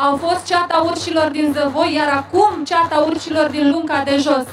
Au fost ceata urșilor din Zăvoi, iar acum ceata urșilor din Lunca de Jos.